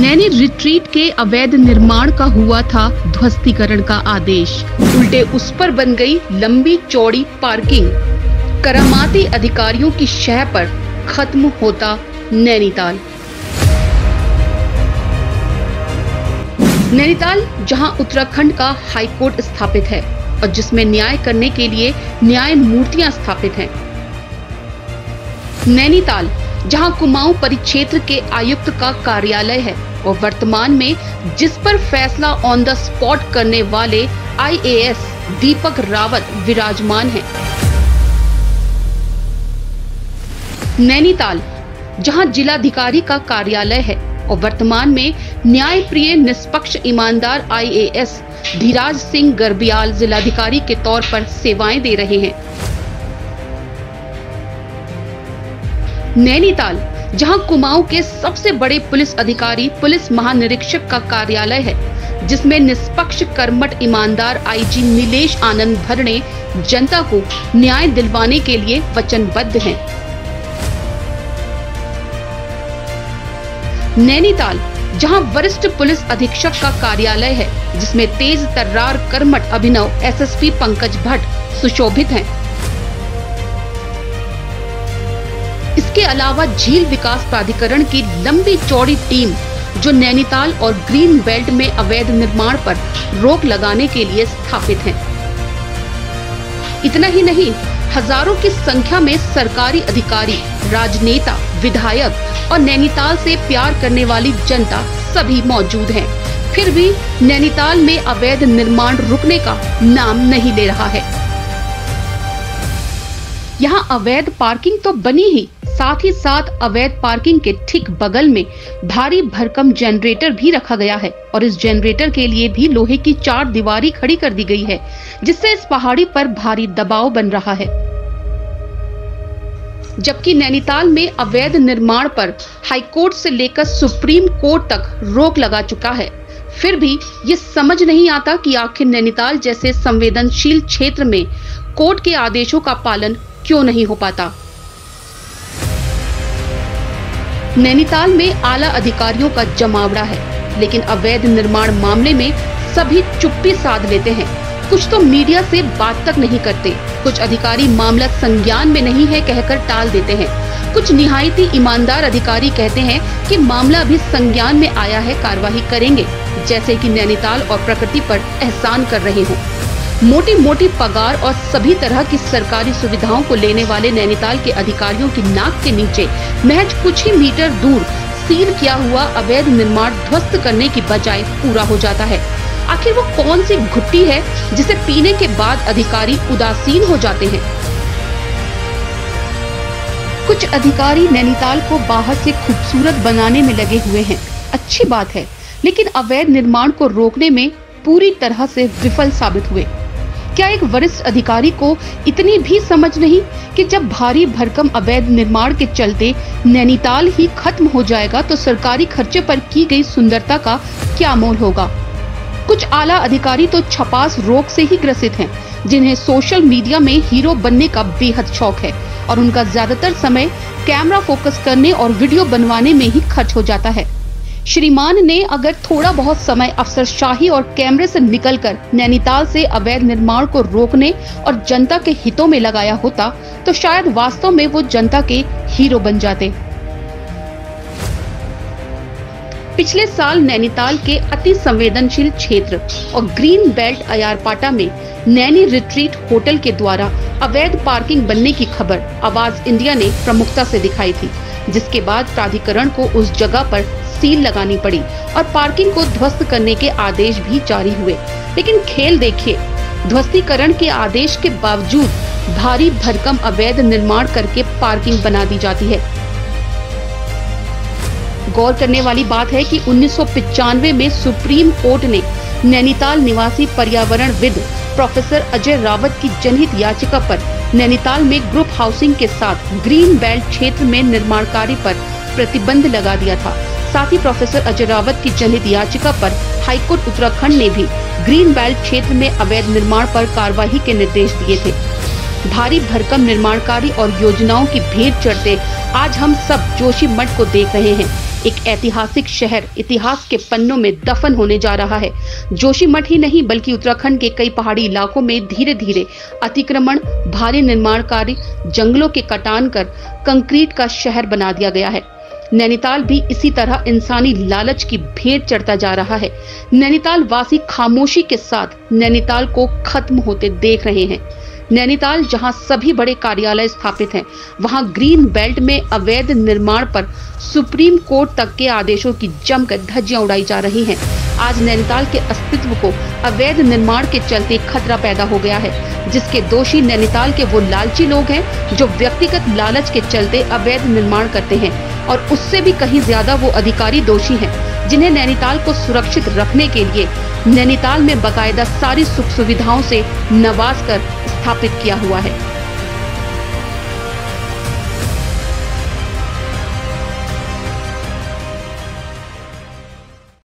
Naini retreat के अवैध निर्माण का हुआ था ध्वस्तीकरण का आदेश। उल्टे उस पर बन गई लंबी चौड़ी पार्किंग करामाती अधिकारियों की शह पर खत्म होता नैनीताल। नैनीताल, जहाँ उत्तराखंड का हाई कोर्ट स्थापित है और जिसमें न्याय करने के लिए न्याय मूर्तियाँ स्थापित हैं। नैनीताल जहाँ कुमाऊं परिक्षेत्र के आयुक्त का कार्यालय है और वर्तमान में जिस पर फैसला ऑन द स्पॉट करने वाले आईएएस दीपक रावत विराजमान हैं। नैनीताल, जहाँ जिलाधिकारी का कार्यालय है और वर्तमान में न्याय प्रिय निष्पक्ष ईमानदार आईएएस धीराज सिंह गर्बियाल जिलाधिकारी के तौर पर सेवाएँ दे रहे हैं नैनीताल, जहाँ कुमाऊं के सबसे बड़े पुलिस अधिकारी, पुलिस महानिरीक्षक का कार्यालय है, जिसमें निष्पक्ष कर्मठ ईमानदार आईजी नीलेश आनंद भरणे जनता को न्याय दिलवाने के लिए वचनबद्ध हैं। नैनीताल, जहाँ वरिष्ठ पुलिस अधीक्षक का कार्यालय है, जिसमें तेज तर्रार कर्मठ अभिनव एसएसपी पंकज भट्ट सुशोभित हैं इसके अलावा झील विकास प्राधिकरण की लंबी चौड़ी टीम, जो नैनीताल और ग्रीन बेल्ट में अवैध निर्माण पर रोक लगाने के लिए स्थापित है इतना ही नहीं, हज़ारों की संख्या में सरकारी अधिकारी, राजनेता, विधायक और नैनीताल से प्यार करने वाली जनता सभी मौजूद हैं। फिर भी नैनीताल में अवैध निर्माण रुकने का नाम नहीं ले रहा है यहाँ अवैध पार्किंग तो बनी ही साथ ही साथ अवैध पार्किंग के ठीक बगल में भारी भरकम जनरेटर भी रखा गया है और इस जनरेटर के लिए भी लोहे की चार दीवारी खड़ी कर दी गई है, जिससे इस पहाड़ी पर भारी दबाव बन रहा है। जबकि नैनीताल में अवैध निर्माण पर हाईकोर्ट से लेकर सुप्रीम कोर्ट तक रोक लगा चुका है। फिर भी ये समझ नहीं आता कि आखिर नैनीताल जैसे संवेदनशील क्षेत्र में कोर्ट के आदेशों का पालन क्यों नहीं हो पाता। नैनीताल में आला अधिकारियों का जमावड़ा है, लेकिन अवैध निर्माण मामले में सभी चुप्पी साध लेते हैं। कुछ तो मीडिया से बात तक नहीं करते, कुछ अधिकारी मामला संज्ञान में नहीं है कहकर टाल देते हैं। कुछ निहायती ईमानदार अधिकारी कहते हैं कि मामला अभी संज्ञान में आया है, कार्रवाई करेंगे, जैसे कि नैनीताल और प्रकृति पर एहसान कर रहे हों। मोटी मोटी पगार और सभी तरह की सरकारी सुविधाओं को लेने वाले नैनीताल के अधिकारियों की नाक के नीचे महज कुछ ही मीटर दूर सील किया हुआ अवैध निर्माण ध्वस्त करने की बजाय पूरा हो जाता है। आखिर वो कौन सी घुट्टी है जिसे पीने के बाद अधिकारी उदासीन हो जाते हैं? कुछ अधिकारी नैनीताल को बाहर से खूबसूरत बनाने में लगे हुए हैं। अच्छी बात है, लेकिन अवैध निर्माण को रोकने में पूरी तरह से विफल साबित हुए। क्या एक वरिष्ठ अधिकारी को इतनी भी समझ नहीं कि जब भारी भरकम अवैध निर्माण के चलते नैनीताल ही खत्म हो जाएगा तो सरकारी खर्चे पर की गई सुंदरता का क्या मोल होगा? कुछ आला अधिकारी तो छपास रोग से ही ग्रसित हैं, जिन्हें सोशल मीडिया में हीरो बनने का बेहद शौक है और उनका ज़्यादातर समय कैमरा फोकस करने और वीडियो बनवाने में ही खर्च हो जाता है। श्रीमान ने अगर थोड़ा बहुत समय अफसरशाही और कैमरे से निकलकर नैनीताल से अवैध निर्माण को रोकने और जनता के हितों में लगाया होता तो शायद वास्तव में वो जनता के हीरो बन जाते। पिछले साल नैनीताल के अति संवेदनशील क्षेत्र और ग्रीन बेल्ट अयारपाटा में नैनी रिट्रीट होटल के द्वारा अवैध पार्किंग बनने की खबर आवाज़ इंडिया ने प्रमुखता से दिखाई थी, जिसके बाद प्राधिकरण को उस जगह पर सील लगानी पड़ी और पार्किंग को ध्वस्त करने के आदेश भी जारी हुए। लेकिन खेल देखिए, ध्वस्तीकरण के आदेश के बावजूद भारी भरकम अवैध निर्माण करके पार्किंग बना दी जाती है। गौर करने वाली बात है कि उन्नीस में सुप्रीम कोर्ट ने नैनीताल निवासी पर्यावरण विद प्रोफेसर अजय रावत की जनहित याचिका पर नैनीताल में ग्रुप हाउसिंग के साथ ग्रीन बेल्ट क्षेत्र में निर्माण कार्य पर प्रतिबंध लगा दिया था। साथ ही प्रोफेसर अजय रावत की जनहित याचिका पर हाईकोर्ट उत्तराखंड ने भी ग्रीन बेल्ट क्षेत्र में अवैध निर्माण पर कार्रवाई के निर्देश दिए थे। भारी भरकम निर्माण कार्य और योजनाओं की भीड़ चढ़ते आज हम सब जोशी मठ को देख रहे हैं। एक ऐतिहासिक शहर इतिहास के पन्नों में दफन होने जा रहा है। जोशीमठ ही नहीं, बल्कि उत्तराखंड के कई पहाड़ी इलाकों में धीरे धीरे अतिक्रमण, भारी निर्माण कार्य जंगलों के कटान कर कंक्रीट का शहर बना दिया गया है। नैनीताल भी इसी तरह इंसानी लालच की भेंट चढ़ता जा रहा है। नैनीताल वासी खामोशी के साथ नैनीताल को खत्म होते देख रहे हैं। नैनीताल, जहाँ सभी बड़े कार्यालय स्थापित हैं, वहाँ ग्रीन बेल्ट में अवैध निर्माण पर सुप्रीम कोर्ट तक के आदेशों की जमकर धज्जियाँ उड़ाई जा रही हैं। आज नैनीताल के अस्तित्व को अवैध निर्माण के चलते खतरा पैदा हो गया है, जिसके दोषी नैनीताल के वो लालची लोग हैं जो व्यक्तिगत लालच के चलते अवैध निर्माण करते हैं, और उससे भी कहीं ज़्यादा वो अधिकारी दोषी हैं, जिन्हें नैनीताल को सुरक्षित रखने के लिए नैनीताल में बकायदा सारी सुख सुविधाओं से नवाज़ कर स्थापित किया हुआ है।